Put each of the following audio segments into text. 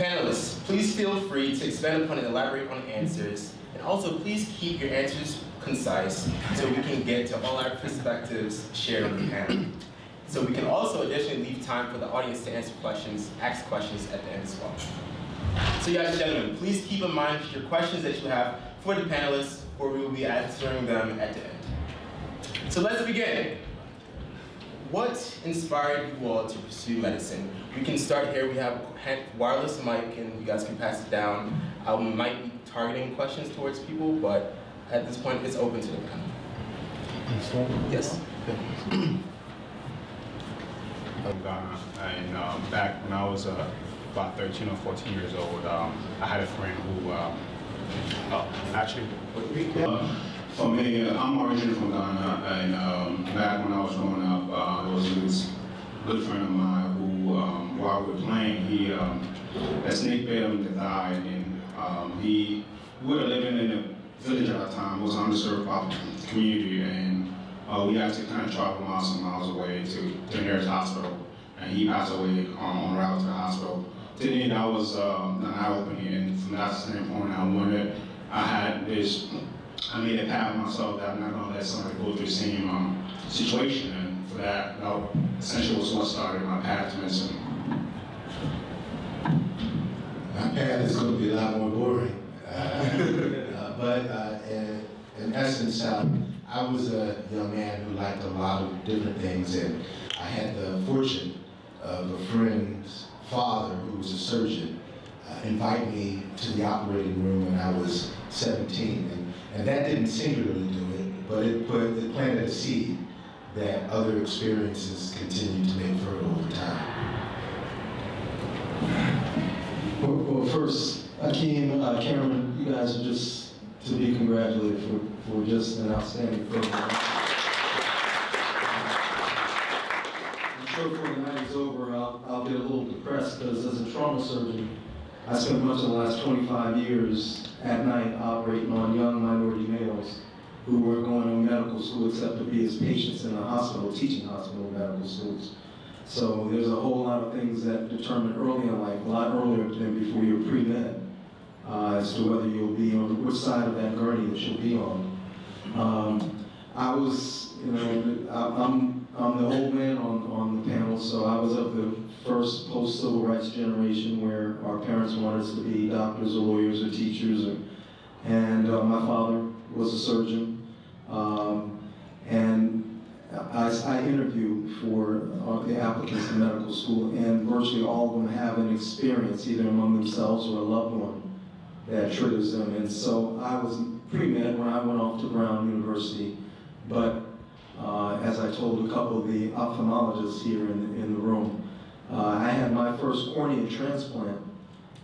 Panelists, please feel free to expand upon and elaborate on answers, and also please keep your answers concise so we can get to all our perspectives shared on the panel. So we can also additionally leave time for the audience to answer questions, ask questions at the end as well. So guys gentlemen, please keep in mind your questions that you have for the panelists, or we will be answering them at the end. So let's begin. What inspired you all to pursue medicine? We can start here. We have a wireless mic, and you guys can pass it down. I might be targeting questions towards people, but at this point, it's open to the panel. Yes. From Ghana, and um, back when I was uh, about 13 or 14 years old, um, I had a friend who, um, oh, actually, uh, for me, I'm originally from Ghana, and um, back when I was growing up, uh, there was this good friend of mine who, um, while we were playing, he, um, a snake bit him to die, and um, he, we were living in a village at the time, it was an underserved community, and uh, we had to kind of travel miles and miles away to, to nearest hospital, and he passed away um, on route to the hospital. To me, that was um, an eye-opening, and from that standpoint, I wanted, I had this, I made a path myself that I'm not gonna let somebody go through the same um, situation, and for that, that essentially was what started my path to medicine. My path is to be a lot more boring, uh, uh, but uh, in, in essence, um, I was a young man who liked a lot of different things, and I had the fortune of a friend's father, who was a surgeon, uh, invite me to the operating room when I was 17. And, that didn't singularly do it, but it, put, it planted a seed that other experiences continue to make fertile over time. Well, well first, Akeem, uh, Cameron, you guys are just to be congratulated for for just an outstanding program. I'm sure before the night is over, I'll, I'll get a little depressed because as a trauma surgeon, I spent much of the last 25 years at night operating on young minority males who were going to medical school except to be as patients in a hospital, teaching hospital medical schools. So there's a whole lot of things that determine early in life, a lot earlier than before you're pre-med, uh, as to whether you'll be on which side of that gurney that you'll be on. Um, I was, you know, I, am I'm the old man on, on the panel, so I was of the first post-civil rights generation where our parents wanted us to be doctors or lawyers or teachers. Or, and uh, my father was a surgeon. Um, and I, I interviewed for uh, the applicants to medical school, and virtually all of them have an experience, either among themselves or a loved one, that triggers them. And so I was pre-med when I went off to Brown University, but uh, as I told a couple of the ophthalmologists here in the, in the room, I had my first cornea transplant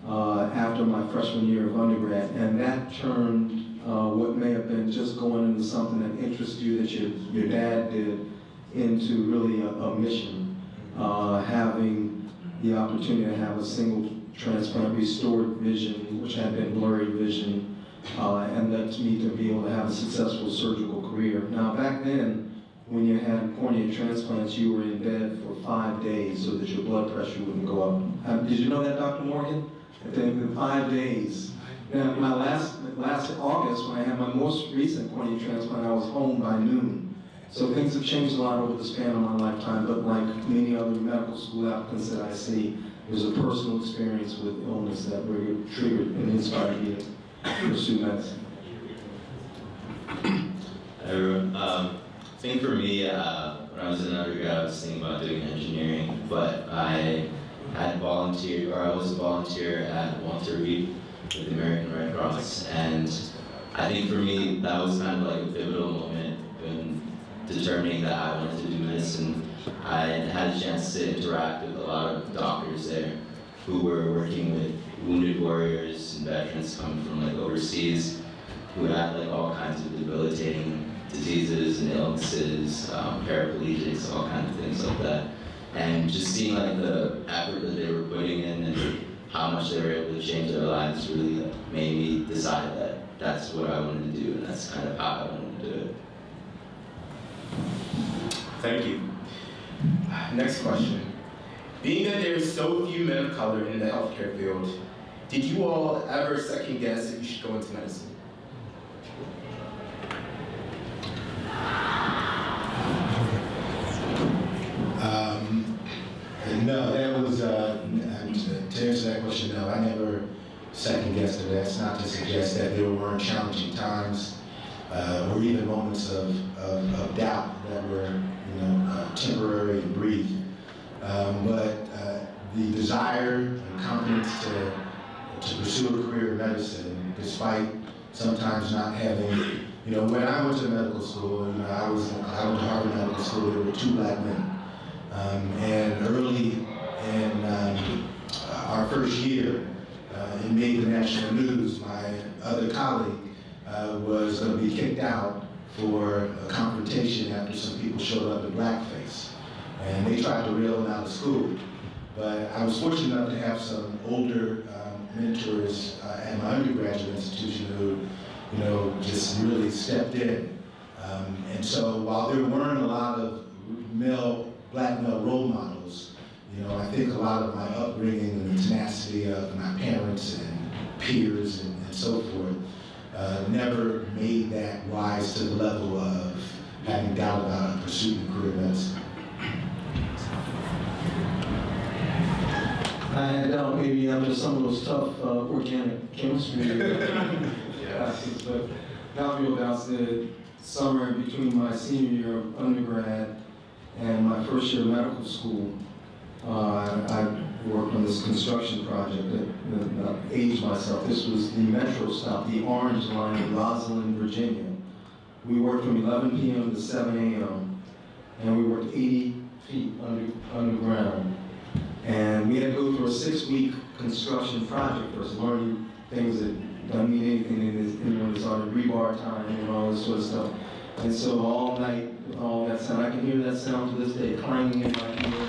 uh, after my freshman year of undergrad, and that turned uh, what may have been just going into something that interests you that your, your dad did into really a, a mission, uh, having the opportunity to have a single transplant restored vision, which had been blurry vision, uh, and led me to be able to have a successful surgical career. Now back then, when you had cornea transplants, you were in bed for five days so that your blood pressure wouldn't go up. Um, did you know that, Dr. Morgan? Five days. Now, my last, last August, when I had my most recent cornea transplant, I was home by noon. So things have changed a lot over the span of my lifetime, but like many other medical school applicants that I see, there's a personal experience with illness that really triggered and inspired me to pursue medicine? everyone. Um, I think for me, uh, when I was in undergrad, I was thinking about doing engineering, but I had volunteered, or I was a volunteer at Walter Reed with the American Red Cross, and I think for me, that was kind of like a pivotal moment in determining that I wanted to do this, and I had a chance to interact with a lot of doctors there who were working with wounded warriors and veterans coming from like overseas who had like all kinds of debilitating diseases and illnesses, um, paraplegics, all kinds of things like that. And just seeing like the effort that they were putting in and how much they were able to change their lives really made me decide that that's what I wanted to do and that's kind of how I wanted to do it. Thank you. Next question. Being that there are so few men of color in the healthcare field, did you all ever second guess if you should go into medicine? Um, no, that was, uh, to answer that question, no, I never second guessed it. That's not to suggest that there weren't challenging times uh, or even moments of, of, of doubt that were, you know, uh, temporary and brief. Um, but uh, the desire and confidence to, to pursue a career in medicine, despite sometimes not having, you know, when I went to medical school, I was, I went to Harvard Medical School, there were two black men. Um, and early in um, our first year, uh, it made the national news. My other colleague uh, was going to be kicked out for a confrontation after some people showed up in blackface. And they tried to reel him out of school. But I was fortunate enough to have some older um, mentors uh, at my undergraduate institution who, you know, just really stepped in. Um, and so while there weren't a lot of male black male role models. You know, I think a lot of my upbringing and the tenacity of my parents and peers and, and so forth uh, never made that rise to the level of having doubt about pursuing a career in medicine. I had doubt maybe after some of those tough uh, organic chemistry but feel about the summer between my senior year of undergrad and my first year of medical school, uh, I worked on this construction project that, that aged myself. This was the metro stop, the Orange Line in Rosslyn, Virginia. We worked from 11 p.m. to 7 a.m. and we worked 80 feet under, underground. And we had to go through a six-week construction project first, learning things that mean anything in this, in this on rebar time and all this sort of stuff. And so all night, all that sound, I can hear that sound to this day, clanging in my ear.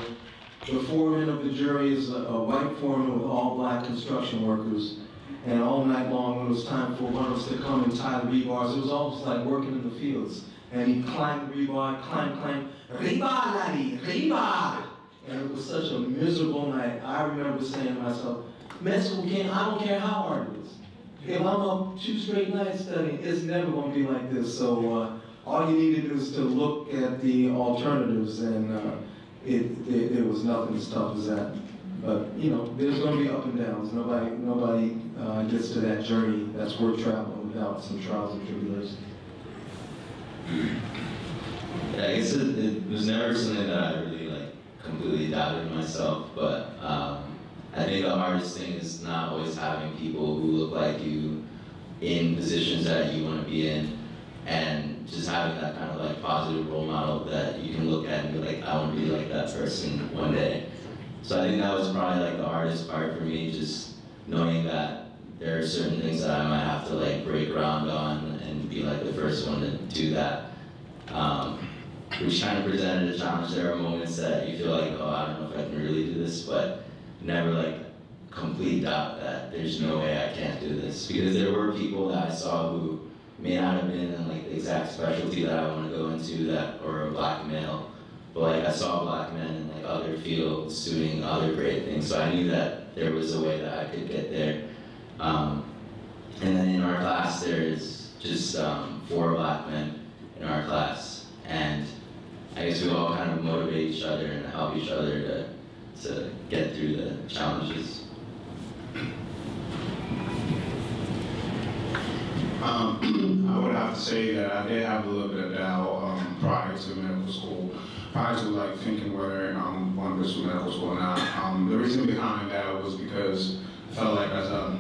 The foreman of the jury is a, a white foreman with all black construction workers. And all night long, when it was time for one of us to come and tie the rebars, it was almost like working in the fields. And he climbed the rebar, climb, climb, rebar, laddie, rebar. And it was such a miserable night. I remember saying to myself, med school I don't care how hard it is. If I'm up two straight nights studying, it's never gonna be like this. So uh, all you need to do is to look at the alternatives and uh, it, was nothing as tough as that. But, you know, there's gonna be up and downs. Nobody, nobody uh, gets to that journey that's worth traveling without some trials and tribulations. Yeah, I guess it, it was never something that I really like completely doubted myself, but um, I think the hardest thing is not always having people who look like you in positions that you want to be in, and just having that kind of like positive role model that you can look at and be like, I want to be like that person one day. So I think that was probably like the hardest part for me, just knowing that there are certain things that I might have to like break ground on and be like the first one to do that. Um, which kind of presented a challenge. There are moments that you feel like, oh, I don't know if I can really do this, but never like complete doubt that there's no way I can't do this. Because there were people that I saw who may not have been in like the exact specialty that I want to go into that or a black male. But like I saw black men in like other fields doing other great things. So I knew that there was a way that I could get there. Um, and then in our class there's just um, four black men in our class. And I guess we all kind of motivate each other and help each other to, to get through the challenges. Um, I would have to say that I did have a little bit of doubt um, prior to medical school, prior to like thinking whether um, going to pursue medical school or not. Um, the reason behind that was because I felt like as a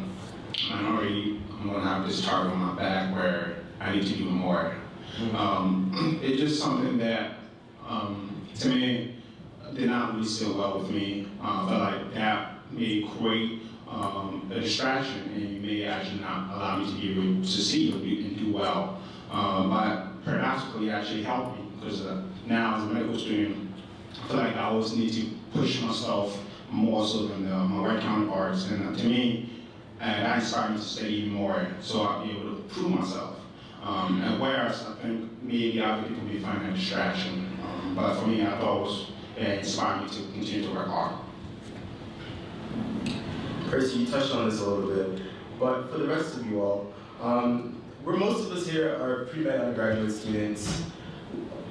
minority, I'm gonna have this target on my back where I need to do more. Um, it's just something that, um, to me, did not really sit well with me. Uh, I felt like that may create um, a distraction and may actually not allow me to be able to succeed and do well. Um, but paradoxically, actually helped me because uh, now as a medical student, I feel like I always need to push myself more so than uh, my white counterparts. And uh, to me, uh, that inspired me to study even more so I'll be able to prove myself. Um, and whereas I think maybe other people may find that distraction, um, but for me, I thought it was it inspired me to continue to work hard. Percy, you touched on this a little bit, but for the rest of you all, um, where most of us here are pre-med undergraduate students,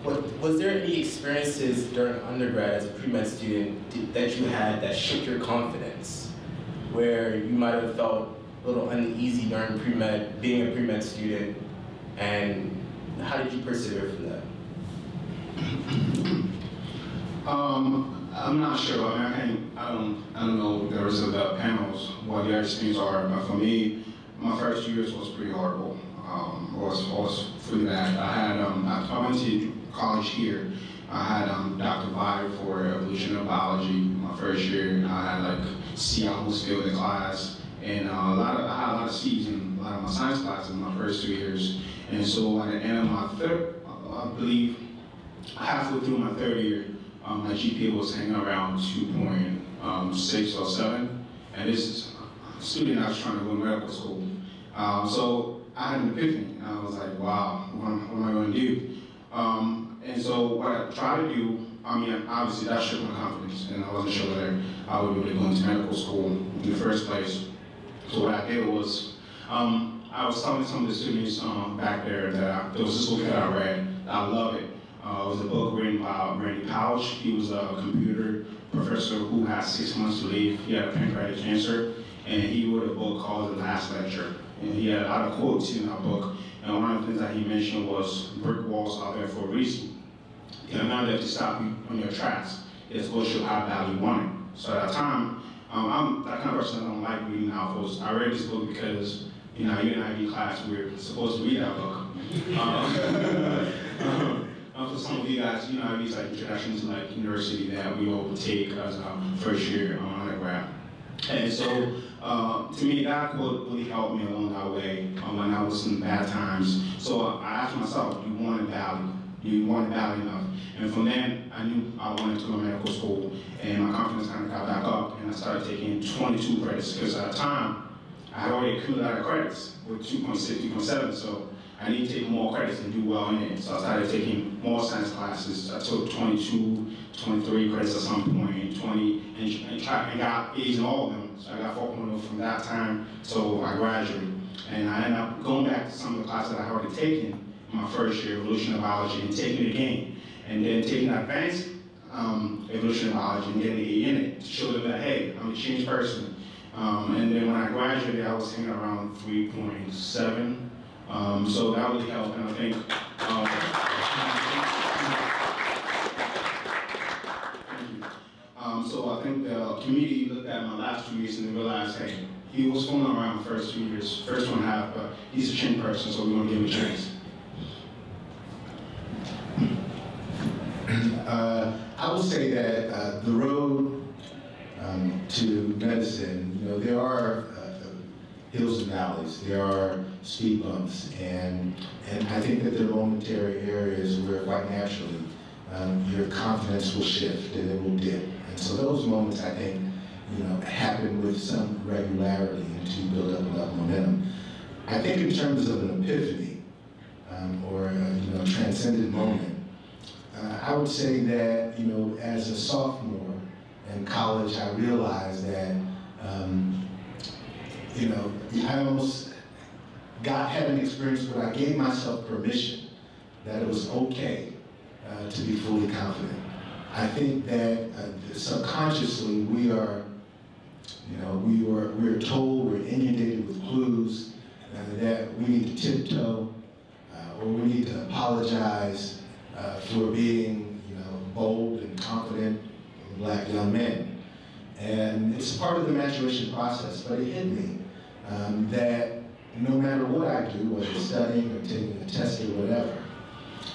what, was there any experiences during undergrad as a pre-med student d- that you had that shook your confidence? Where you might have felt a little uneasy during pre-med, being a pre-med student, and how did you persevere from that? Um, I'm not sure. I mean, I can't, I don't, I don't know the rest of the panels, what their experience are, but for me, my first years was pretty horrible. Um, was, was through that. I had, um, I went to college here. I had, um, Dr. Vide for evolutionary biology my first year. I had like C almost the class. And uh, a lot of, I had a lot of C's in a lot of my science classes in my first two years. And so at the end of my third, I believe, halfway through my third year, um, my GPA was hanging around 2.6 or 7, and this is a student I was trying to go to medical school. Um, so I had an epiphany. And I was like, wow, what am, what am I going to do? Um, and so what I tried to do, I mean, obviously that shook my confidence, and I wasn't sure whether I would be able to go into medical school in the first place. So what I did was, um, I was telling some of the students um, back there that I, there was this book that I read. I love it. Uh, it was a book written by Randy Pausch. He was a computer professor who had six months to live. He had pancreatic cancer, and he wrote a book called The Last Lecture. And he had a lot of quotes in that book. And one of the things that he mentioned was brick walls are there for a reason. They're not there to stop you on your tracks. It's what show how bad you want it. So at that time, um, I'm that kind of person that don't like reading novels. I read this book because, you know, you're in class, we're supposed to read that book. Um, for some of you guys, you know, these like introductions to like university that we all take as um, first year undergrad. And so, uh, to me, that quote really helped me along that way um, when I was in bad times. So uh, I asked myself, do you want it badly? Do you want it badly enough? And from then, I knew I wanted to go to medical school, and my confidence kind of got back up, and I started taking 22 credits, because at the time, I had already accumulated a credits with 2.6, 2.7, so I need to take more credits and do well in it. So I started taking more science classes. I took 22, 23 credits at some point, 20, and, and, tried, and got A's in all of them. So I got 4.0 from that time, so I graduated. And I ended up going back to some of the classes that I had already taken my first year, evolutionary biology, and taking it again. And then taking advanced um, biology and getting an A in it to show them that, hey, I'm a changed person. Um, and then when I graduated, I was hanging around 3.7. Um, so that really helped, and I think. Um, um, so I think the community looked at my last two years and they realized, hey, he was fooling around the first two years, first one half, but he's a chin person, so we want to give him a chance. Uh, I will say that uh, the road um, to medicine, you know, there are hills and valleys, there are speed bumps, and and I think that there are momentary areas where quite naturally um, your confidence will shift and it will dip. And so those moments, I think, you know, happen with some regularity and to build up enough momentum. I think in terms of an epiphany um, or a, you know, transcendent moment, uh, I would say that, you know, as a sophomore in college, I realized that, um, you know, I almost got had an experience where I gave myself permission that it was okay uh, to be fully confident. I think that uh, subconsciously we are, you know, we were we're told we're inundated with clues uh, that we need to tiptoe uh, or we need to apologize uh, for being, you know, bold and confident black young men. And it's part of the maturation process, but it hit me um, that no matter what I do, whether studying or taking a test or whatever,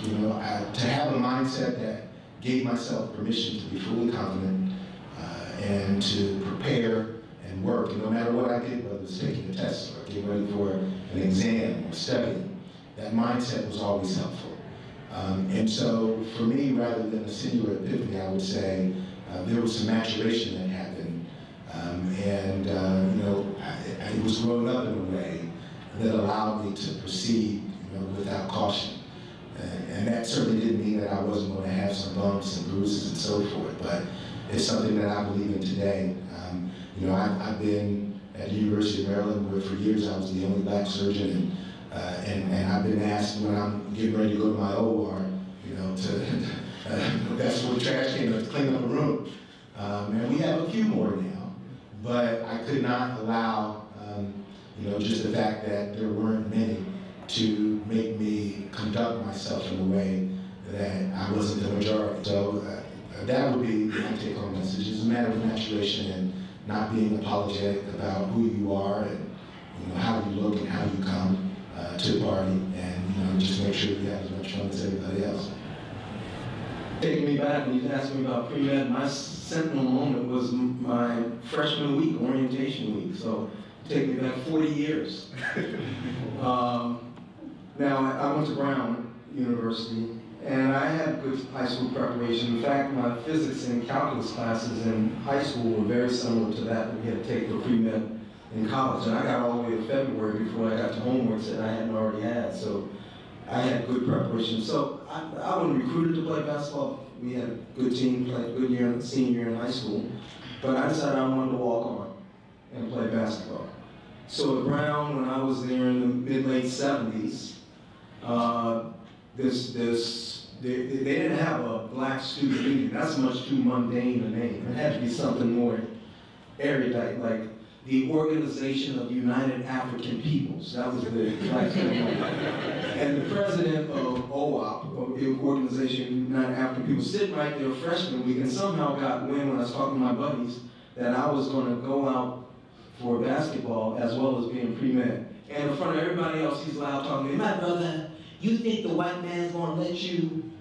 you know, I, to have a mindset that gave myself permission to be fully confident uh, and to prepare and work, and no matter what I did, whether it's taking a test or getting ready for an exam or studying, that mindset was always helpful. Um, and so for me, rather than a singular epiphany, I would say uh, there was some maturation that happened. Um, and, uh, you know, I, I was grown up in a way that allowed me to proceed, you know, without caution. And, and that certainly didn't mean that I wasn't going to have some bumps and bruises and so forth, but it's something that I believe in today. Um, you know, I've, I've been at the University of Maryland, where for years I was the only black surgeon. And, uh, and, and I've been asked when I'm getting ready to go to my OR, you know, to, uh, that's what trash can to clean up a room. Um, and we have a few more now, but I could not allow, you know, just the fact that there weren't many to make me conduct myself in a way that I wasn't the majority. So uh, that would be my take-home message. It's a matter of maturation and not being apologetic about who you are and you know how you look and how you come uh, to the party, and you know just make sure you have as much fun as everybody else. Taking me back when you asked me about pre-med, my sentinel moment was my freshman week, orientation week. So take me back 40 years. um, now I went to Brown University, and I had good high school preparation. In fact, my physics and calculus classes in high school were very similar to that we had to take for pre-med in college. And I got all the way to February before I got to homework that I hadn't already had. So I had good preparation. So I, I wasn't recruited to play basketball. We had a good team, played a good year, senior year in high school. But I decided I wanted to walk on and play basketball. So at Brown, when I was there in the mid-late 70s, uh, this, this, they, they didn't have a black student union. That's much too mundane a name. It had to be something more erudite, like the Organization of United African Peoples. That was the black And the president of OAP, the Organization of United African Peoples, sitting right there freshman week and somehow got wind when I was talking to my buddies that I was going to go out for basketball as well as being pre-med. And in front of everybody else, he's loud talking to me, my brother, you think the white man's gonna let you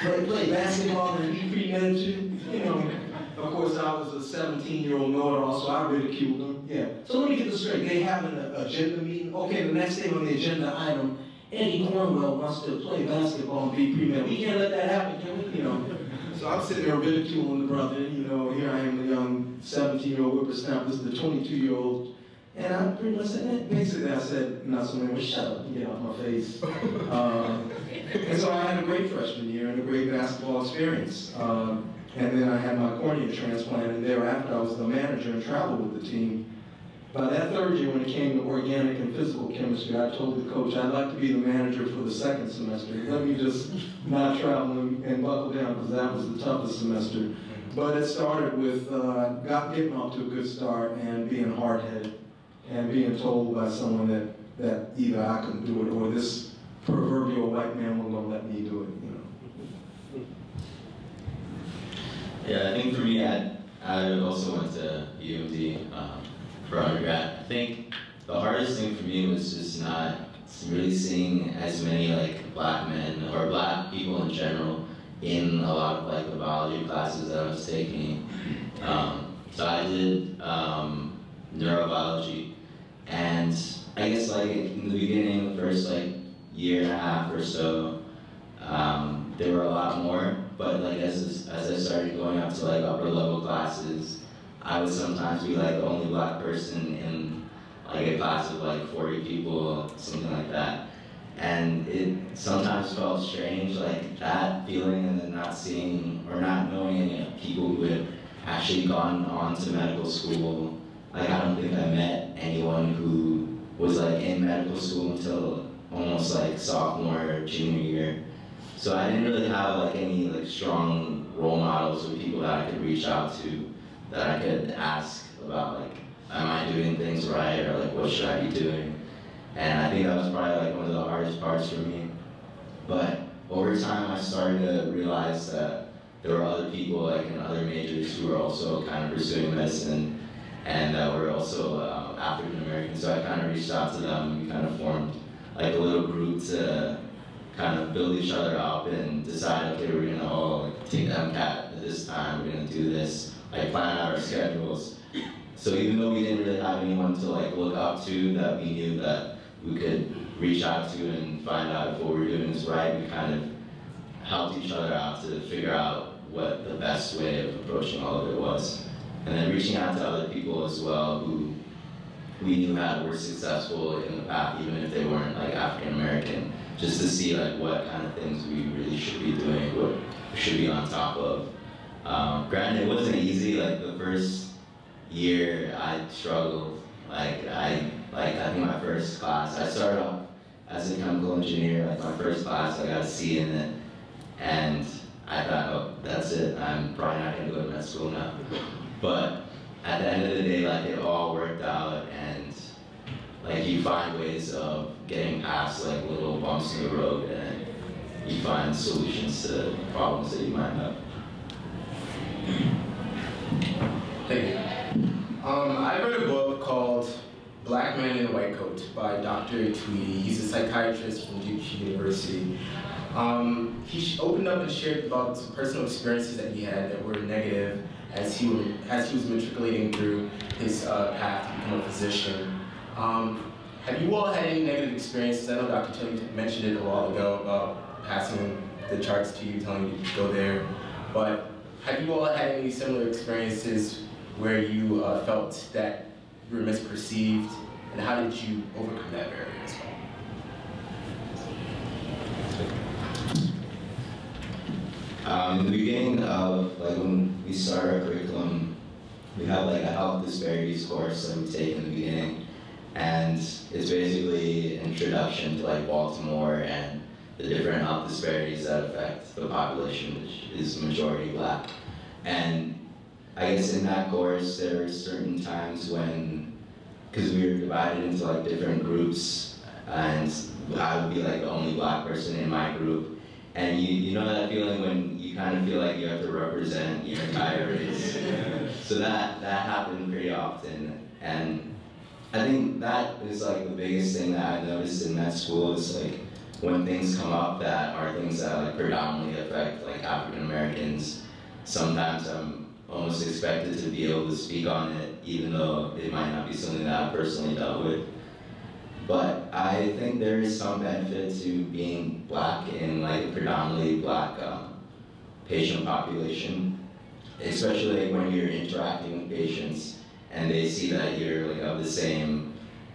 play, play basketball and be pre-med too? You know, of course, I was a 17-year-old know-it-all, so I ridiculed them. Yeah. So let me get this straight. They have an agenda meeting. Okay, the next thing on the agenda item, Eddie Cornwell wants to play basketball and be pre-med. We can't let that happen, can we? You know. So I'm sitting there ridiculing the brother. You know, here I am, the young 17-year-old whippersnapper. This is the 22-year-old. And I pretty much said, basically I said, not so many, well, shut up, get off my face. Um, and so I had a great freshman year and a great basketball experience. Um, and then I had my cornea transplant, and thereafter I was the manager and traveled with the team. By that third year, when it came to organic and physical chemistry, I told the coach, I'd like to be the manager for the second semester. Let me just not travel and, buckle down, because that was the toughest semester. But it started with uh, got, getting off to a good start and being hard-headed and being told by someone that, that either I couldn't do it or this proverbial white man will not let me do it, you know. Yeah, I think for me, I, I also went to UMD um, for undergrad. I think the hardest thing for me was just not really seeing as many like black men or black people in general in a lot of like the biology classes that I was taking. Um, so I did um, neurobiology, and I guess like in the beginning, the first like year and a half or so, um, there were a lot more but like as as I started going up to like upper level classes, I would sometimes be like the only black person in like a class of like 40 people, something like that. And it sometimes felt strange, like that feeling and then not seeing or not knowing any people who had actually gone on to medical school. Like I don't think I met anyone who was like in medical school until almost like sophomore or junior year. So I didn't really have like any like strong role models or people that I could reach out to that I could ask about like, am I doing things right or like what should I be doing? And I think that was probably like one of the hardest parts for me. But over time I started to realize that there were other people like in other majors who were also kind of pursuing medicine and and that were also uh, African American. So I kind of reached out to them and we kind of formed like a little group to kind of build each other up and decide, okay, we're gonna all like, take MCAT at this time, we're gonna do this, like plan out our schedules. So even though we didn't really have anyone to like look up to that we knew that we could reach out to and find out if what we're doing is right, we kind of helped each other out to figure out what the best way of approaching all of it was. And then reaching out to other people as well who we knew had were successful in the path, even if they weren't like African American just to see like what kind of things we really should be doing, what we should be on top of. Um, granted, it wasn't easy. Like the first year, I struggled Like I, like I think my first class, I started off as a chemical engineer. Like my first class, I got a C in it, and I thought, oh, that's it. I'm probably not gonna go to med school now. But at the end of the day, like it all worked out, and like you find ways of getting past like little bumps in the road, and you find solutions to problems that you might have. Thank you. Um, I read a book called Black Man in a White Coat by Dr. Tweedy. He's a psychiatrist from Duke University. Um, he opened up and shared about some personal experiences that he had that were negative as he, as he was matriculating through his uh, path to become a physician. Um, have you all had any negative experiences? I know Dr. Tilly mentioned it a while ago about passing the charts to you, telling you to go there. But have you all had any similar experiences where you uh, felt that you were misperceived, and how did you overcome that barrier as well? Um, in the beginning of, like when we started our curriculum, we have like a health disparities course that we take in the beginning. And it's basically an introduction to like Baltimore and the different health disparities that affect the population, which is majority black. And I guess in that course, there are certain times when, because we were divided into like different groups, and I would be like the only black person in my group. And you, you know that feeling when you kind of feel like you have to represent your entire race. so that, that happened pretty often. And I think that is like the biggest thing that I noticed in that school is like when things come up that are things that like predominantly affect like African Americans, sometimes I'm almost expected to be able to speak on it even though it might not be something that I personally dealt with. But I think there is some benefit to being black in like a predominantly black um, patient population, especially when you're interacting with patients and they see that you're like of the same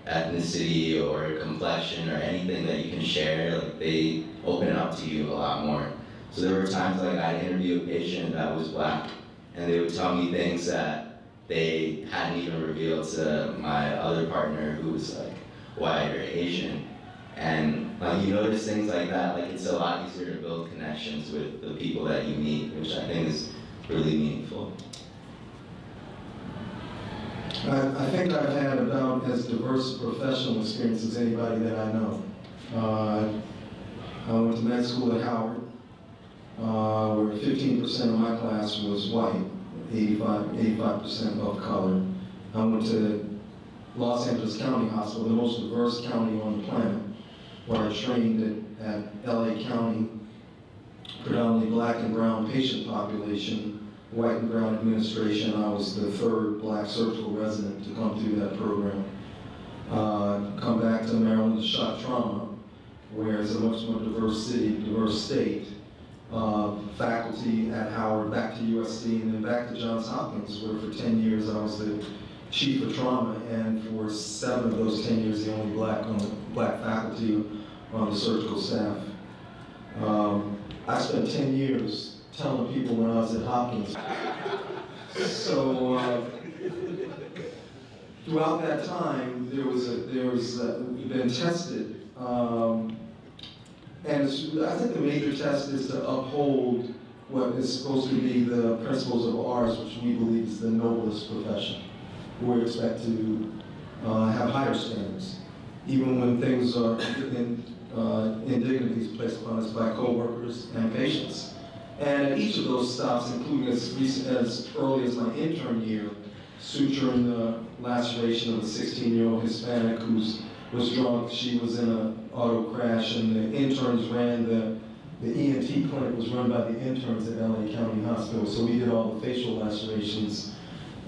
ethnicity or complexion or anything that you can share, like they open up to you a lot more. So there were times like I'd interview a patient that was black and they would tell me things that they hadn't even revealed to my other partner who was like white or Asian. And like you notice things like that, like it's a lot easier to build connections with the people that you meet, which I think is really meaningful. I, I think I've had about as diverse a professional experience as anybody that I know. Uh, I went to med school at Howard, uh, where 15% of my class was white, 85, 85% of color. I went to Los Angeles County Hospital, the most diverse county on the planet, where I trained at, at LA County, predominantly black and brown patient population, white and brown administration. I was the third black surgical resident to come through that program. Uh, come back to Maryland shock trauma, where it's a much more diverse city, diverse state. Uh, faculty at Howard, back to USC, and then back to Johns Hopkins, where for 10 years I was the chief of trauma, and for seven of those 10 years, the only black on the black faculty on the surgical staff. Um, I spent 10 years telling people when I was at Hopkins. So uh, throughout that time, there was a, there was a, been tested, um, and I think the major test is to uphold what is supposed to be the principles of ours, which we believe is the noblest profession. We expect to uh, have higher standards, even when things are in, uh, indignities placed upon us by coworkers and patients. And at each of those stops, including as recent as early as my intern year, suturing the laceration of a 16-year-old Hispanic who was drunk. She was in an auto crash, and the interns ran the the ENT clinic was run by the interns at LA County Hospital, so we did all the facial lacerations.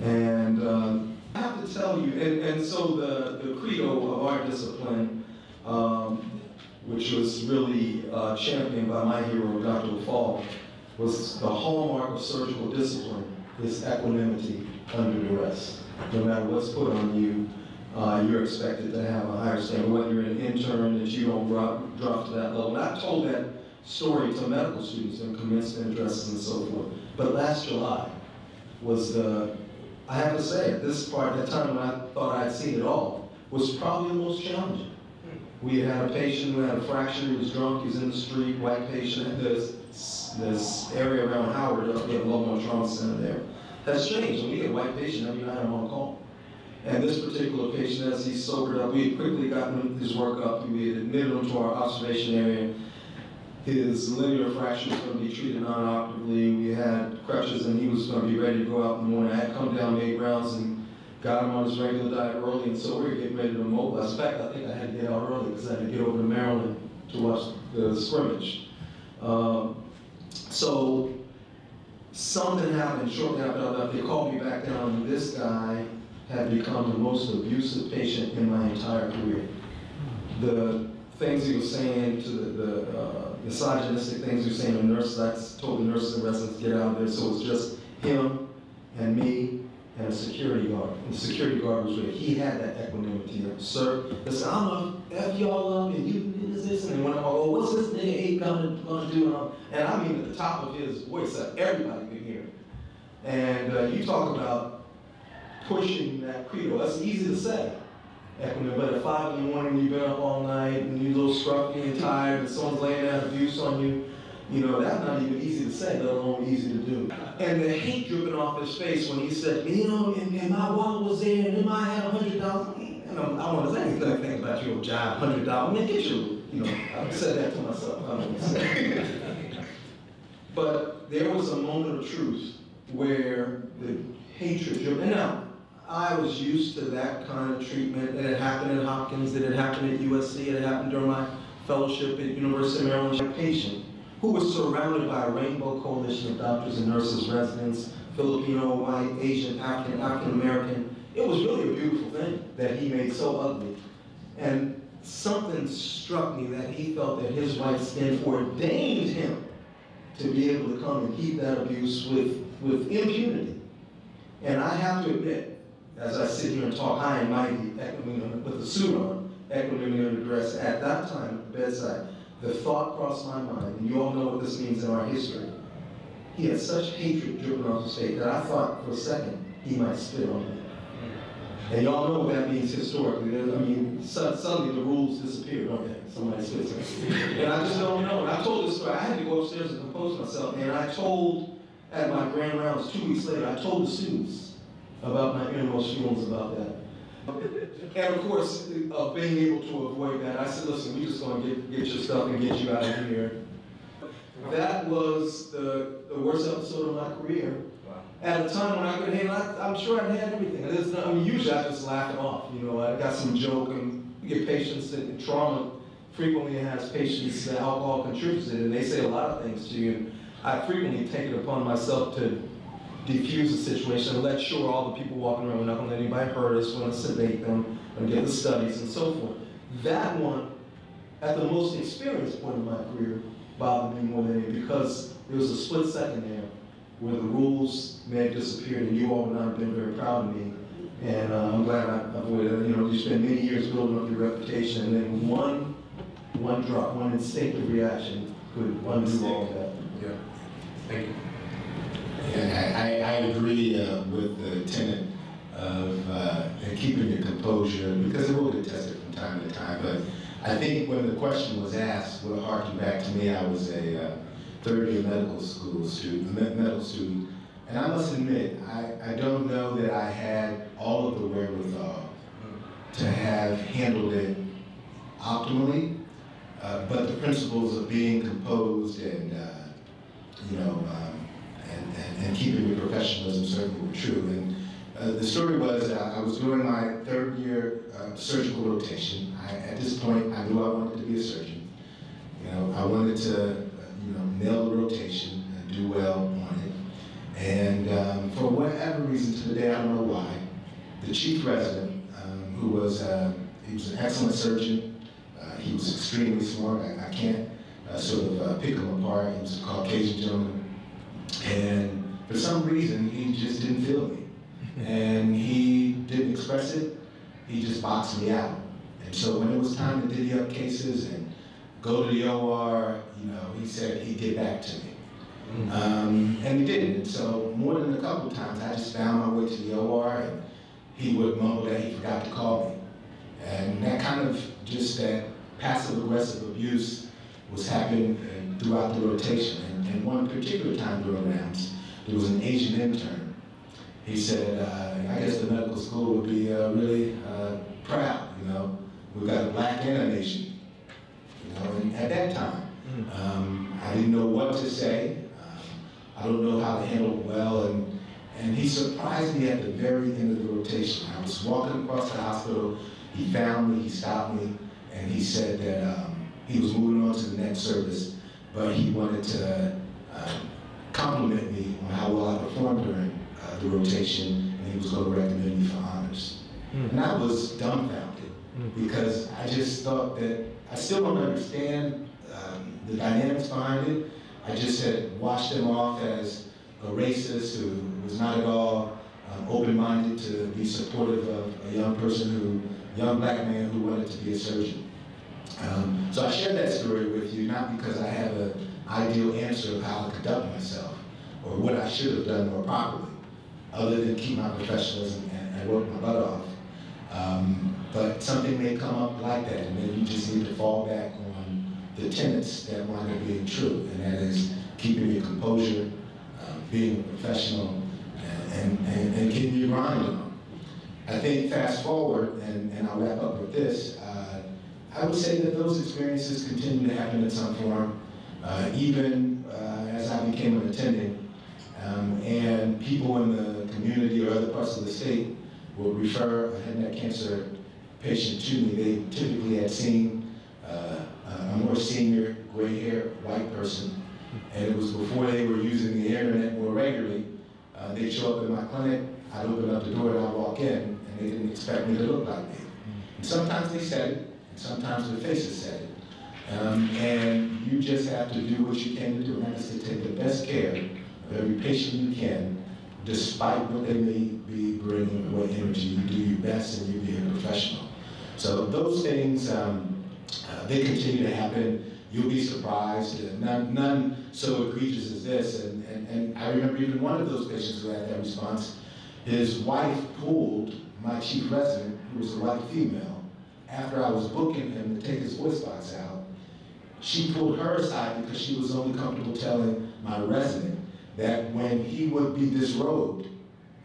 And uh, I have to tell you, and, and so the, the credo of our discipline, um, which was really uh, championed by my hero, Dr. Leffall, was the hallmark of surgical discipline is equanimity under duress. No matter what's put on you, uh, you're expected to have a higher standard, whether you're an intern, that you don't drop, drop to that level. And I've told that story to medical students in commencement addresses and so forth. But last July was the, I have to say, at this part, that time when I thought I'd seen it all, was probably the most challenging. We had had a patient who had a fracture, he was drunk, he was in the street, white patient, this, this area around Howard, up there, Longmont Trauma Center there. That's changed, we get a white patient every night I'm on call. And this particular patient, as he sobered up, we had quickly gotten his work up, we had admitted him to our observation area. His linear fracture was gonna be treated non-operatively, we had crutches, and he was gonna be ready to go out in the morning. I had come down, made rounds, and got him on his regular diet early, and so we were getting ready to mobilize. In fact, I think I had to get out early, because I had to get over to Maryland to watch the scrimmage. Um, So, something happened shortly after I left, they called me back down, this guy had become the most abusive patient in my entire career. The things he was saying to the, the uh, misogynistic things he was saying to nurses, I told the nurses and residents, get out of there, so it was just him and me and a security guard. And the security guard was ready. He had that equanimity. Sir, listen, I'm gonna F y'all up and you do this, this, and he went, oh, what's this nigga eight gonna, gonna do? And, I'm- and I mean, at the top of his voice, that everybody could hear. And uh, you talk about pushing that credo. That's easy to say. Equanimity, but at five in the morning, you've been up all night and you're a little scruffy and tired, and someone's laying down abuse on you. You know, that's not even easy to say, let alone easy to do. And the hate dripping off his face when he said, you know, and, and my wallet was there, and then I had a hundred dollars. And I'm, I want to say anything about your job, hundred dollars. Man, get you, you know, I said that to myself. I don't say. But there was a moment of truth where the hatred. And now, I was used to that kind of treatment. It had happened at Hopkins, it had happened at USC, it had happened during my fellowship at University of Maryland. Patient who was surrounded by a rainbow coalition of doctors and nurses, residents, Filipino, white, Asian, African, African American. It was really a beautiful thing that he made so ugly. And something struck me that he felt that his white skin ordained him to be able to come and keep that abuse with, with impunity. And I have to admit, as I sit here and talk high and mighty, with a suit on, equanimity under dress, at that time at the bedside, the thought crossed my mind, and you all know what this means in our history. He had such hatred dripping off his face that I thought for a second he might spit on me. And y'all know what that means historically. I mean, suddenly the rules disappear, don't they? Somebody spits on. And I just don't know. And I told this story. I had to go upstairs and compose myself. And I told, at my grand rounds two weeks later, I told the students about my innermost feelings about that. And of course, of being able to avoid that, I said, listen, we just gonna get, get your stuff and get you out of here. That was the, the worst episode of my career. At a time when I could handle, I, I'm sure I had everything. It is not, I mean, usually I just laugh it off, you know, I got some joke and you get patients in trauma frequently has patients that alcohol contributes to it, and they say a lot of things to you. And I frequently take it upon myself to diffuse the situation and let sure all the people walking around, we're not gonna let anybody hurt us, we're gonna sedate them, and get the studies and so forth. That one, at the most experienced point of my career, bothered me more than any, because there was a split second there where the rules may have disappeared and you all would not have been very proud of me. And uh, I'm glad I avoided it. You know, you spend many years building up your reputation and then one, one drop, one instinctive reaction could undo all of that. Yeah. Thank you. And I, I, I agree uh, with the tenet of uh, keeping your composure, because it will get tested from time to time. But I think when the question was asked, will harken back to me, I was a uh, third year medical school student, medical student. And I must admit, I, I don't know that I had all of the wherewithal to have handled it optimally. Uh, but the principles of being composed and, uh, you know, um, and, and, and keeping your professionalism certainly true. And uh, the story was uh, I was doing my third year uh, surgical rotation. I, at this point, I knew I wanted to be a surgeon. You know, I wanted to, you know, nail the rotation and do well on it. And um, for whatever reason, to the day I don't know why, the chief resident, um, who was uh, he was an excellent surgeon. Uh, he was extremely smart. I, I can't uh, sort of uh, pick him apart. He was a Caucasian gentleman. And for some reason, he just didn't feel me. And he didn't express it. He just boxed me out. And so when it was time to divvy up cases and go to the OR, you know, he said he'd get back to me. Um, and he didn't. So more than a couple of times, I just found my way to the OR, and he would mumble that he forgot to call me. And that kind of just that passive aggressive abuse was happening throughout the rotation. And, one particular time during rounds, there was an Asian intern. He said, uh, I guess the medical school would be uh, really uh, proud, you know. We've got a black and an Asian, you know, and at that time, um, I didn't know what to say. Um, I don't know how to handle it well, and and he surprised me at the very end of the rotation. I was walking across the hospital. He found me. He stopped me, and he said that um, he was moving on to the next service, but he wanted to um, compliment me on how well I performed during uh, the rotation, and he was going to recommend me for honors. And I was dumbfounded because I just thought that I still don't understand um, the dynamics behind it. I just had washed him off as a racist who was not at all um, open-minded to be supportive of a young person who, young black man who wanted to be a surgeon. Um, so I share that story with you not because I have an ideal answer of how to conduct myself or what I should have done more properly, other than keep my professionalism and, and work my butt off. Um, but something may come up like that, and then you just need to fall back on the tenets that wind up being true, and that is keeping your composure, um, being a professional, and, and, and, keeping your grind on. I think fast forward, and, and I'll wrap up with this, uh, I would say that those experiences continue to happen in some form, uh, even uh, as I became an attending, um, and people in the community or other parts of the state would refer a head and neck cancer patient to me. They typically had seen uh, a more senior, gray-haired white person, and it was before they were using the internet more regularly. Uh, they'd show up in my clinic, I'd open up the door and I'd walk in, and they didn't expect me to look like me. And sometimes they said it, and sometimes their faces said it. Um, and you just have to do what you can to do, and is to take the best care of every patient you can, despite what they may be bringing, what energy, you do your best and you be a professional. So those things, um, uh, they continue to happen. You'll be surprised. None, none so egregious as this. And, and, and I remember even one of those patients who had that response, his wife pulled my chief resident, who was a white female, after I was booking him to take his voice box out. She pulled her aside because she was only comfortable telling my resident that when he would be disrobed,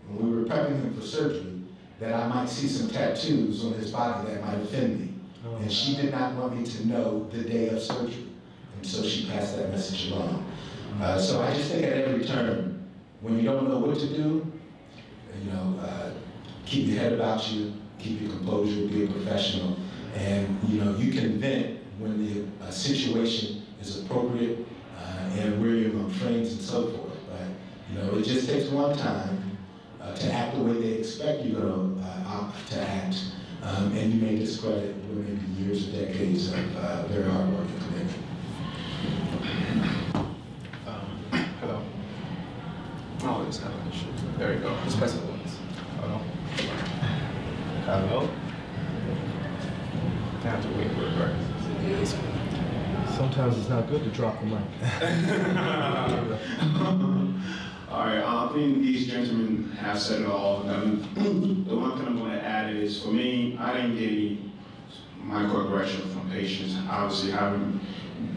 when we were prepping him for surgery, that I might see some tattoos on his body that might offend me. And she did not want me to know the day of surgery. And so she passed that message along. Uh, so I just think at every turn, when you don't know what to do, you know, uh, keep your head about you, keep your composure, be a professional, and you know, you can vent when the uh, situation is appropriate uh, and where you're among friends and so forth. But you know, it just takes one time uh, to act the way they expect you to, uh, to act, um, and you may discredit what may be years or decades of very hard work and commitment. Um, hello. Oh, it's having an issue. There we go. Just press. Hello. Hello. I have to wait right? Sometimes it's not good to drop the mic. All right, I think these gentlemen have said it all. Um, the one thing I'm going to add is, for me, I didn't get any microaggression from patients. Obviously, having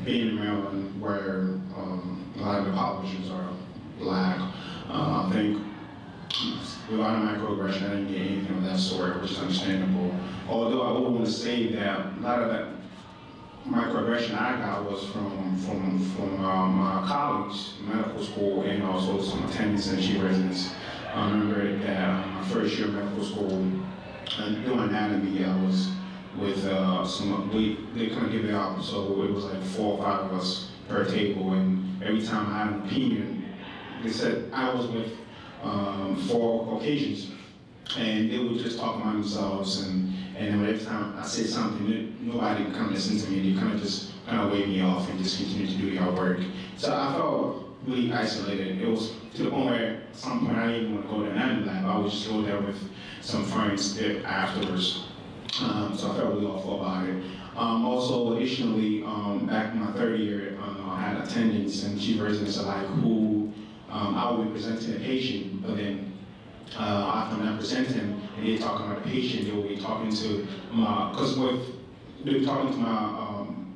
been in Maryland, where um, a lot of the populations are black, uh, I think with a lot of microaggression, I didn't get anything of that sort, which is understandable. Although I would want to say that a lot of that microaggression I got was from from from um, my colleagues medical school and also some attendants and chief residents. I remember that um, my first year of medical school, and doing anatomy, I was with uh, some, we, they of give it out, so it was like four or five of us per table, and every time I had an opinion, they said I was with um, four Caucasians, and they would just talk among themselves, and, and every time I said something, nobody would come listen to me, and they kind of just kind of wave me off and just continue to do your work. So I felt really isolated. It was to the point where at some point I didn't even want to go to an lab. I would just go there with some friends afterwards. Um, so I felt really awful about it. Um, also, additionally, um, back in my third year, um, I had attendance and chief residents alike who um, I would be presenting a patient, but then uh, after I'm presenting and they're talking about the patient, they will be talking to my, because with, they were talking to my, um,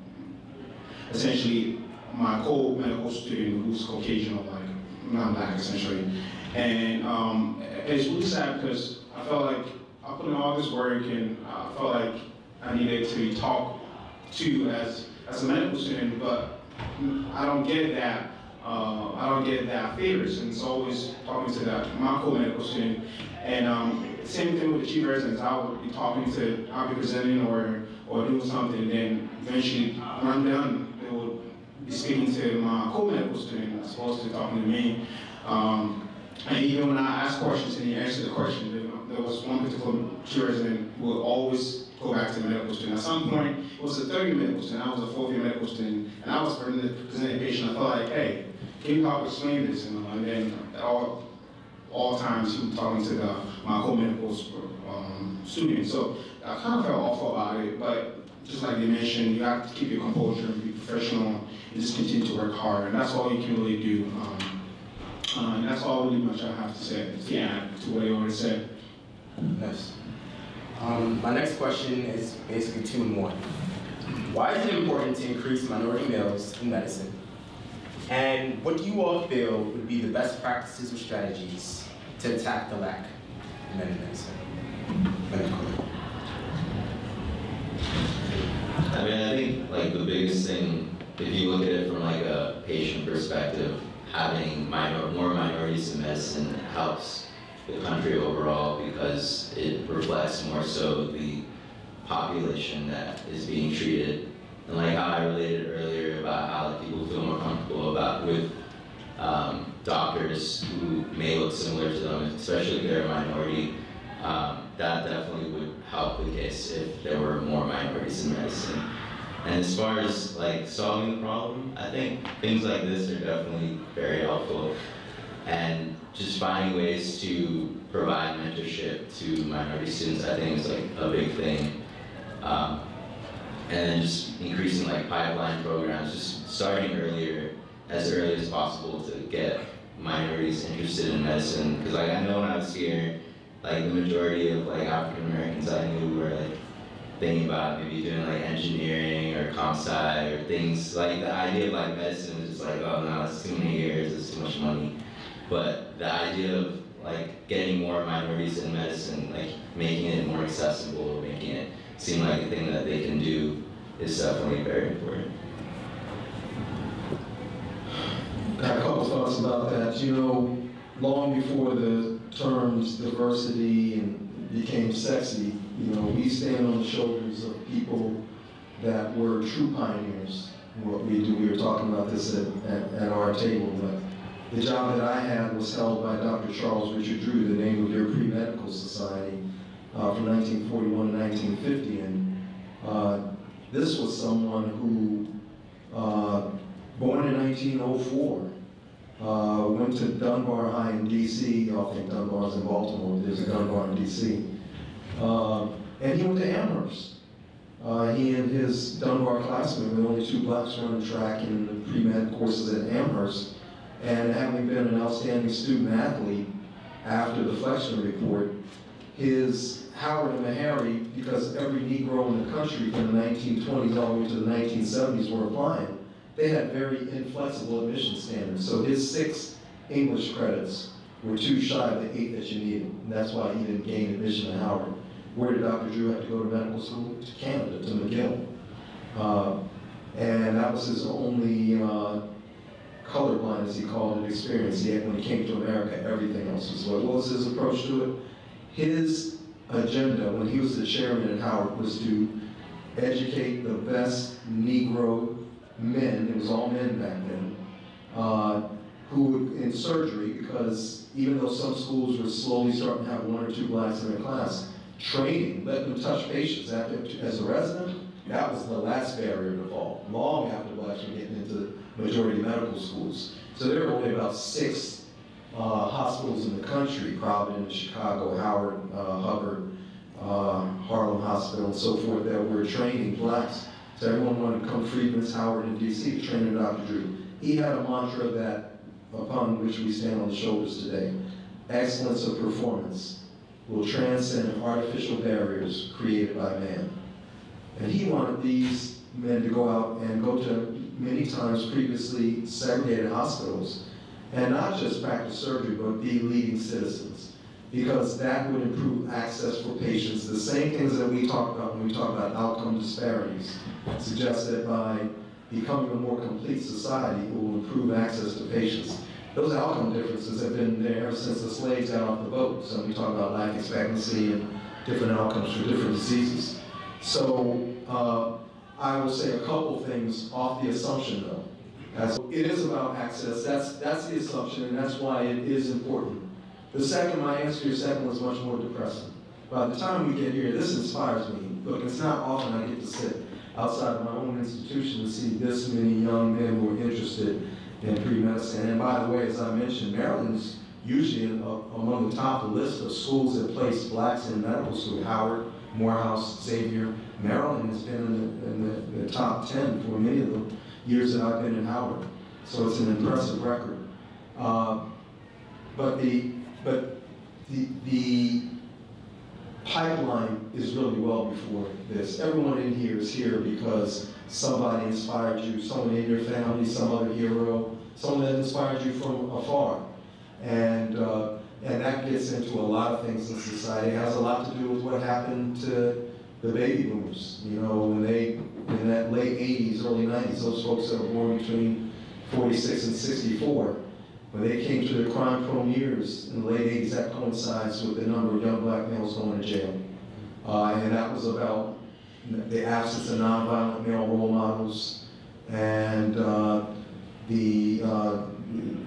essentially, my co-medical student who's Caucasian or like non-black essentially. And um, it's really sad because I felt like I put in all this work and I felt like I needed to be talked to as, as a medical student, but I don't get that. Uh, I don't get that favors, and it's always talking to that my co-medical student. And um, same thing with the chief residents. I would be talking to, I'll be presenting or or doing something, then eventually when I'm done, they would be speaking to my co-medical student as opposed to talking to me. Um, and even when I ask questions and he answered the question, there, there was one particular chief resident who would always go back to the medical student. At some point, it was a third year medical student, I was a fourth year medical student, and I was presenting a patient. I felt like, hey, can you help explain this? You know, and then all all times he was talking to the my co-medical um, student. So I kind of felt awful about it, but just like you mentioned, you have to keep your composure and be professional and just continue to work hard, and that's all you can really do. Um, uh, and that's all really much I have to say add to what I already said. Nice. Um, my next question is basically two in one. Why is it important to increase minority males in medicine? And what do you all feel would be the best practices or strategies to attack the lack in medicine? I mean, I think like the biggest thing, if you look at it from like a patient perspective, having minor, more minorities in medicine helps the country overall because it reflects more so the population that is being treated. And like how I related earlier about how like, people feel more comfortable about with um, doctors who may look similar to them, especially if they're a minority. Um, that definitely would help the case if there were more minorities in medicine. And as far as like solving the problem, I think things like this are definitely very helpful. And just finding ways to provide mentorship to minority students, I think is like a big thing. Um, and then just increasing like pipeline programs, just starting earlier, as early as possible to get minorities interested in medicine. Because like I know when I was here, like the majority of like African Americans I knew were like thinking about maybe doing like engineering or comp sci or things like the idea of like medicine was just like oh no it's too many years it's too much money but the idea of like getting more minorities in medicine like making it more accessible making it seem like a thing that they can do is definitely very important Got a couple thoughts about that. You know, long before the terms diversity and became sexy, you know, we stand on the shoulders of people that were true pioneers. What we do, we were talking about this at, at, at our table, but the job that I had was held by Dr. Charles Richard Drew, the name of your pre-medical society, uh, from 1941 to 1950. And uh, this was someone who, uh, born in 1904, uh, went to Dunbar High in D.C. Y'all think Dunbar's in Baltimore, there's a Dunbar in D.C. Uh, and he went to Amherst. Uh, he and his Dunbar classmen were the only two blacks running track in the pre-med courses at Amherst. And having been an outstanding student athlete after the Flexner report, his Howard and Meharry, because every Negro in the country from the 1920s all the way to the 1970s were applying, they had very inflexible admission standards. So his six English credits were too shy of the eight that you needed. And that's why he didn't gain admission to Howard. Where did Dr. Drew have to go to medical school? To Canada, to McGill. Uh, and that was his only uh, colorblind, as he called it, experience. He had, when he came to America, everything else was what was his approach to it? His agenda, when he was the chairman at Howard, was to educate the best Negro men, it was all men back then, uh, who would, in surgery, because even though some schools were slowly starting to have one or two blacks in their class, training, let them touch patients after, as a resident, that was the last barrier to fall, long after blacks were getting into majority medical schools. So there were only about six uh, hospitals in the country, Providence, Chicago, Howard, uh, Hubbard, uh, Harlem Hospital, and so forth that were training blacks. So everyone wanted to come Freedmen's Howard in DC to train Dr. Drew. He had a mantra that upon which we stand on the shoulders today. Excellence of performance will transcend artificial barriers created by man. And he wanted these men to go out and go to many times previously segregated hospitals and not just practice surgery, but be leading citizens. Because that would improve access for patients. The same things that we talk about when we talk about outcome disparities suggest that by becoming a more complete society, it will improve access to patients. Those outcome differences have been there since the slaves got off the boat. So we talk about life expectancy and different outcomes for different diseases. So uh, I will say a couple things off the assumption though. It is about access, that's, that's the assumption and that's why it is important. The second, my answer to your second was much more depressing. By the time we get here, this inspires me. Look, it's not often I get to sit outside of my own institution to see this many young men who are interested in pre-medicine. And by the way, as I mentioned, Maryland's usually in, uh, among the top of the list of schools that place blacks in medical school. Howard, Morehouse, Xavier. Maryland has been in the, in the, the top 10 for many of the years that I've been in Howard. So it's an impressive record. Uh, but the, but the, the pipeline is really well before this. Everyone in here is here because somebody inspired you, someone in your family, some other hero, someone that inspired you from afar. And, uh, and that gets into a lot of things in society. It has a lot to do with what happened to the baby boomers. You know, when they, in that late 80s, early 90s, those folks that were born between 46 and 64, when they came to their crime-prone years in the late 80s, that coincides with the number of young black males going to jail. Uh, and that was about the absence of nonviolent male role models and uh, the, uh,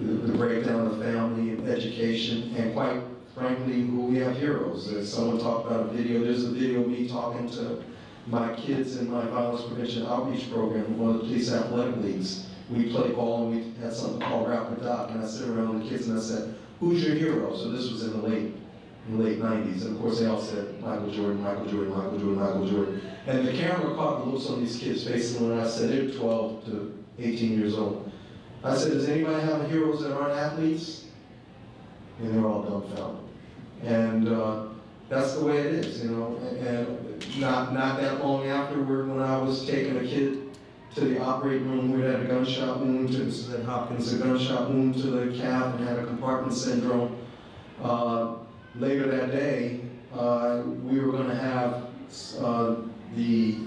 the, the breakdown of family and education, and quite frankly, we have heroes. As someone talked about a video, there's a video of me talking to my kids in my violence prevention outreach program, one of the police athletic leagues. We play ball and we had something called Rap the Doc, and I sit around the kids and I said, who's your hero? So this was in the late, in the late 90s. And of course they all said, Michael Jordan, Michael Jordan, Michael Jordan, Michael Jordan. And the camera caught the looks on these kids' faces when I said they're 12 to 18 years old. I said, does anybody have heroes that aren't athletes? And they're all dumbfounded. And uh, that's the way it is, you know. And not, not that long afterward, when I was taking a kid to the operating room, we had a gunshot wound to this is at Hopkins, a gunshot wound to the calf and had a compartment syndrome. Uh, later that day, uh, we were going to have uh, the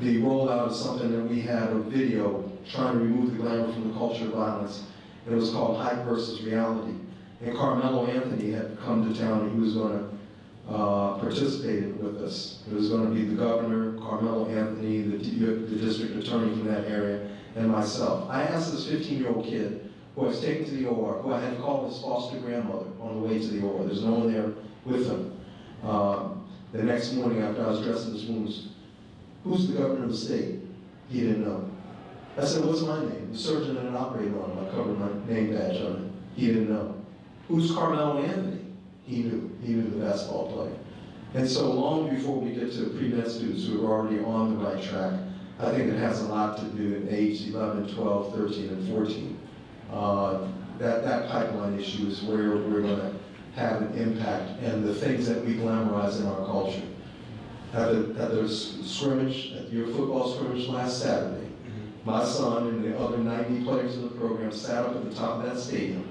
the rollout of something that we had a video trying to remove the glamour from the culture of violence. And it was called Hype versus Reality. And Carmelo Anthony had come to town and he was going to uh, participate with us. It was going to be the governor, Carmelo Anthony, the, the district attorney from that area, and myself. I asked this 15-year-old kid who I was taken to the OR, who I had called his foster grandmother on the way to the OR. There's no one there with him. Uh, the next morning after I was dressing his wounds, who's the governor of the state? He didn't know. I said, what's my name? The surgeon that operated on him. I covered my name badge on it. He didn't know. Who's Carmelo Anthony? He knew. He knew the basketball player. And so long before we get to pre-med students who are already on the right track, I think it has a lot to do in age 11, 12, 13, and 14. Uh, that, that pipeline issue is where we're going to have an impact and the things that we glamorize in our culture. At the, at the scrimmage, at your football scrimmage last Saturday, my son and the other 90 players in the program sat up at the top of that stadium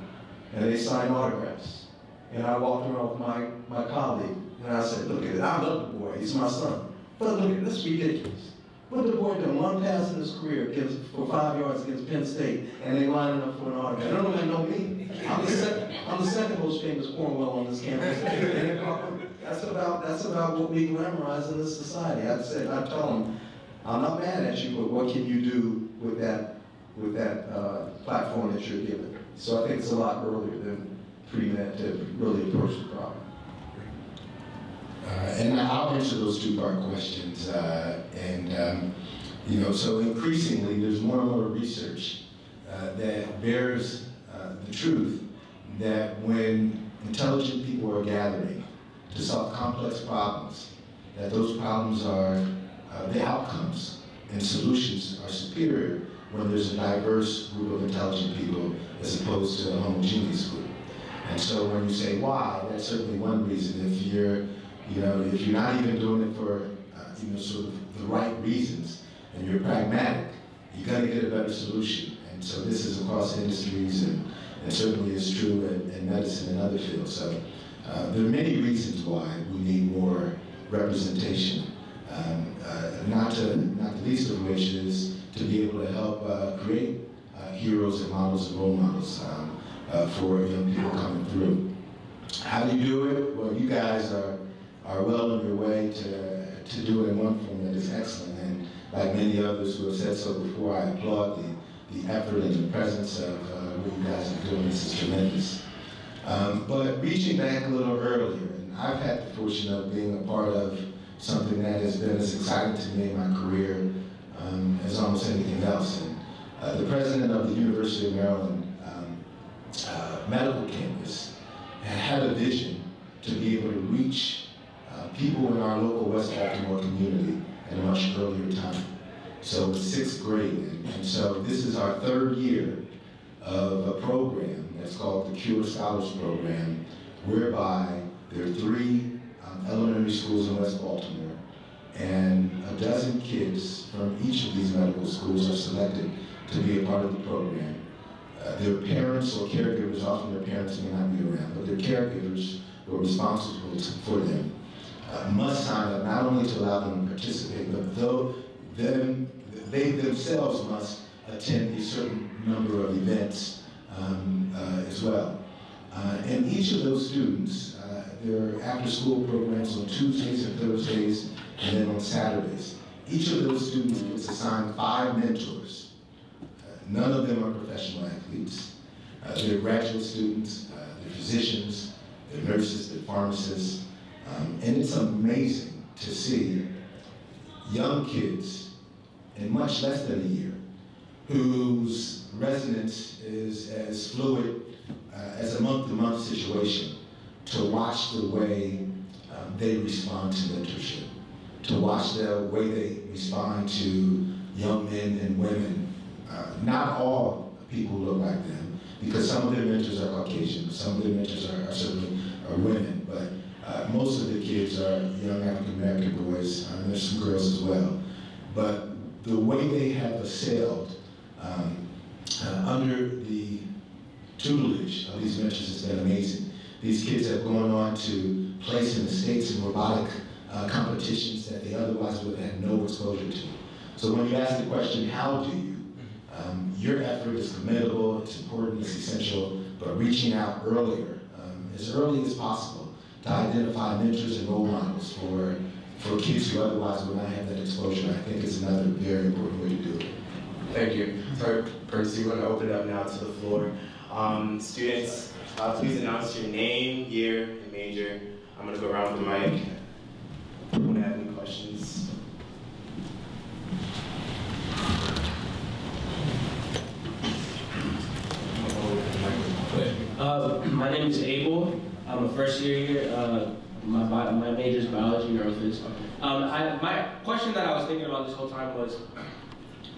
and they signed autographs. And I walked around with my, my colleague and I said, look at it, I love the boy, he's my son. But look at this, ridiculous. What the boy done one pass in his career against, for five yards against Penn State, and they lining up for an autograph. They don't even know me. I'm the, second, I'm the second most famous Cornwell on this campus. that's about that's about what we glamorize in this society. I said I tell them, I'm not mad at you, but what can you do with that with that uh, platform that you're given? So I think it's a lot earlier than pre-med to really approach the problem. Uh, and I'll answer those two-part questions. Uh, and, um, you know, so increasingly there's more and more research uh, that bears uh, the truth that when intelligent people are gathering to solve complex problems, that those problems are, uh, the outcomes and solutions are superior when there's a diverse group of intelligent people as opposed to a homogeneous group. And so when you say why, that's certainly one reason. If you're, you know, if you're not even doing it for, uh, you know, sort of the right reasons, and you're pragmatic, you're going to get a better solution. And so this is across industries, and, and certainly is true in, in medicine and other fields. So uh, there are many reasons why we need more representation. Um, uh, not to, not the least of which is to be able to help uh, create uh, heroes and models and role models um, uh, for young people coming through. How do you do it? Well, you guys are, are well on your way to, to do it in one form that is excellent. And like many others who have said so before, I applaud the, the effort and the presence of uh, what you guys are doing. This is tremendous. Um, but reaching back a little earlier, and I've had the fortune of being a part of something that has been as exciting to me in my career um, as almost anything else. And uh, the president of the University of Maryland um, uh, medical campus had a vision to be able to reach uh, people in our local West Baltimore community at a much earlier time. So sixth grade, and, and so this is our third year of a program that's called the Cure Scholars Program, whereby there are three um, elementary schools in West Baltimore, and a dozen kids from each of these medical schools are selected to be a part of the program. Uh, their parents or caregivers, often their parents may not be around, but their caregivers who are responsible to, for them uh, must sign up not only to allow them to participate, but though them, they themselves must attend a certain number of events um, uh, as well. Uh, and each of those students, uh, there are after-school programs on Tuesdays and Thursdays, and then on Saturdays. Each of those students gets assigned five mentors. None of them are professional athletes. Uh, they're graduate students, uh, they're physicians, they're nurses, they're pharmacists, um, and it's amazing to see young kids in much less than a year whose residence is as fluid uh, as a month-to-month situation to watch the way um, they respond to mentorship, to watch the way they respond to young men and women. Uh, not all people look like them, because some of their mentors are Caucasian, some of their mentors are, are certainly are women, but uh, most of the kids are young African American boys, uh, there's some girls as well. But the way they have assailed um, uh, under the tutelage of these mentors has been amazing. These kids have gone on to place in the states in robotic uh, competitions that they otherwise would have had no exposure to. So when you ask the question, how do you, um, your effort is commendable, it's important, it's essential, but reaching out earlier, um, as early as possible, to identify mentors and role models for, for kids who otherwise would not have that exposure, I think is another very important way to do it. Thank you. So, Percy, we're going to open it up now to the floor. Um, students, uh, please announce your name, year, and major. I'm going to go around with the mic. Anyone have any questions? Uh, my name is Abel. I'm a first year here. Uh, my, my major is biology and neurophys. Um, I, my question that I was thinking about this whole time was,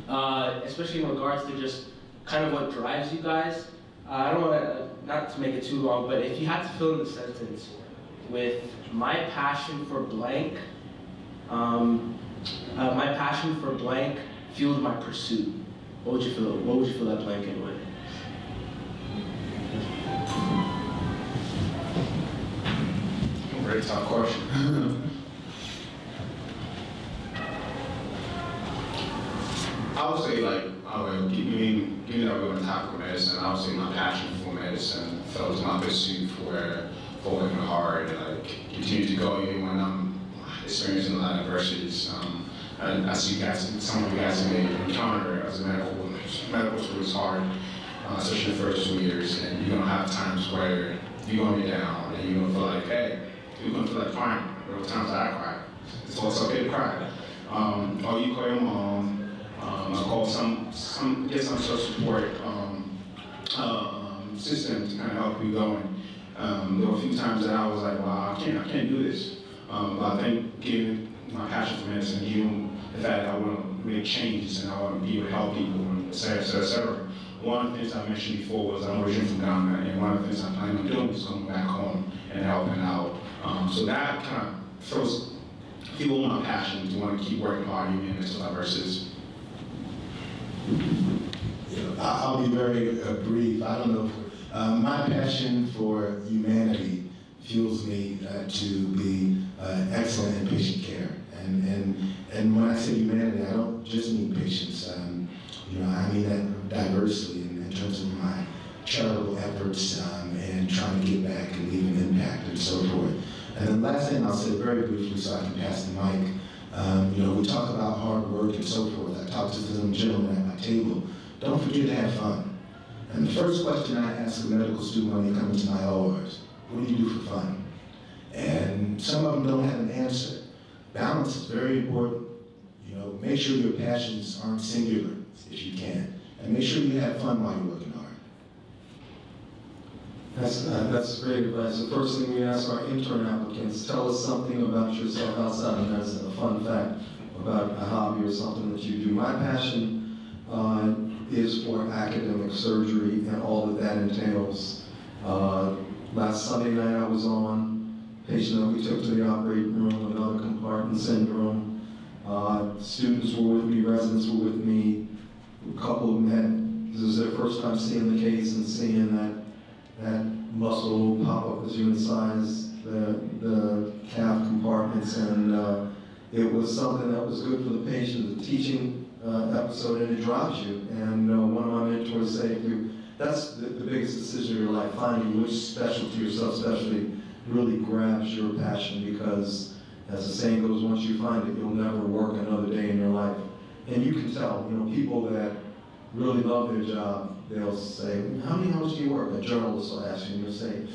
uh, especially in regards to just kind of what drives you guys. Uh, I don't want to, not to make it too long, but if you had to fill in the sentence with my passion for blank, um, uh, my passion for blank fueled my pursuit. What would you fill? What would you fill that blank in with? Very tough question. I would say like, I would, given, that we're on topic of medicine, I would say my passion for medicine felt my pursuit for, for working hard and like continue to go even when I'm experiencing a lot of adversities. Um, as you guys, some of you guys may encounter as a medical, medical school is hard, uh, especially the first two years, and you're gonna have times where you're gonna be down and you're gonna feel like, hey, you're gonna feel like crying. There were times that I cried. It's also okay to cry. Um, or you call your mom, um, call some, some, get some of support um, um, system to kind of help you going. Um, there were a few times that I was like, wow, I can't, I can't do this. Um, but I think given my passion for medicine, given the fact that I want to make changes and I want to be able to help people, and et cetera, et cetera, et cetera. One of the things I mentioned before was I'm originally from Ghana, and one of the things I plan on doing is going back home and helping out. Um, so that kind of throws fuel my passion to want to keep working hard even in mental versus I- I'll be very uh, brief. I don't know. Uh, my passion for humanity fuels me uh, to be uh, excellent in patient care. And, and, and when I say humanity, I don't just mean patients. Um, you know, I mean that diversely in, in terms of my charitable efforts um, and trying to get back and leave an impact and so forth. And then last thing I'll say very briefly so I can pass the mic. Um, you know, we talk about hard work and so forth. I talked to some gentlemen at my table. Don't forget to have fun. And the first question I ask a medical student when they come into my OR is, what do you do for fun? And some of them don't have an answer. Balance is very important. You know, make sure your passions aren't singular if you can. And make sure you have fun while you're working hard. That's, uh, that's great advice. The first thing we ask our intern applicants, tell us something about yourself outside of medicine, a fun fact about a hobby or something that you do. My passion uh, is for academic surgery and all that that entails. Uh, last Sunday night I was on patient that we took to the operating room, another compartment syndrome. Uh, students were with me, residents were with me. A couple of them had, this was their first time seeing the case and seeing that that muscle pop up as you incise the, the calf compartments and uh, it was something that was good for the patient, the teaching uh, episode, and it drives you. And uh, one of my mentors said, you, that's the, the biggest decision of your life, finding which specialty or subspecialty really grabs your passion because as the saying goes, once you find it, you'll never work another day in your life. And you can tell, you know, people that really love their job, they'll say, how many hours do you work? A journalist will ask you, and you'll say,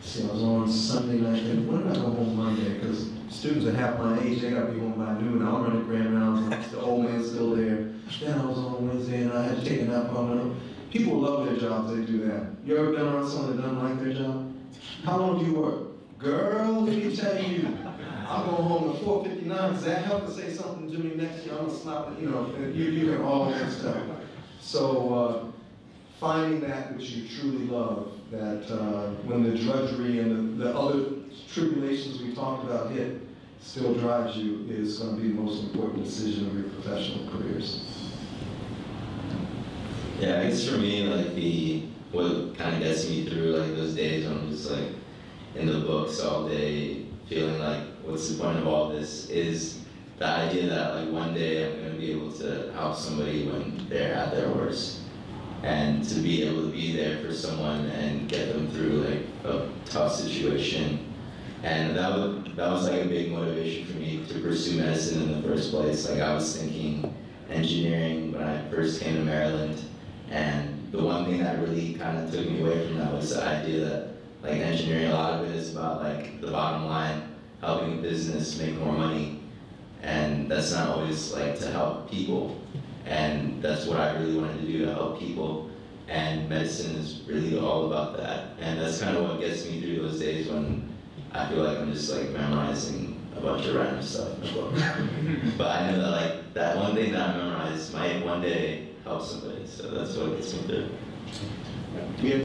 see, I was on Sunday night, and when did I go home Monday? Because students are half my age, they gotta be home by noon, I'm running grand rounds, the old man's still there. Then I was on Wednesday, and I had to take a nap on People love their jobs, they do that. You ever been around someone that doesn't like their job? How long do you work? Girl, let me tell you, I'm going home at four fifty-nine, does that help to say something to me next year? I'm gonna it, you know, you, you can all that stuff. So, uh, finding that which you truly love, that uh, when the drudgery and the, the other tribulations we talked about hit, still drives you, is going to be the most important decision of your professional careers. Yeah, I guess for me, like the what kind of gets me through like those days when I'm just like in the books all day, feeling like what's the point of all this is the idea that like one day I'm gonna be able to help somebody when they're at their worst, and to be able to be there for someone and get them through like a tough situation, and that was that was like a big motivation for me to pursue medicine in the first place. Like I was thinking engineering when I first came to Maryland. And the one thing that really kind of took me away from that was the idea that like engineering, a lot of it is about like the bottom line, helping a business make more money. And that's not always like to help people. And that's what I really wanted to do, to help people. And medicine is really all about that. And that's kind of what gets me through those days when I feel like I'm just like memorizing a bunch of random stuff in the book. but I know that like that one thing that I memorized might one day help somebody. So that's what gets me through.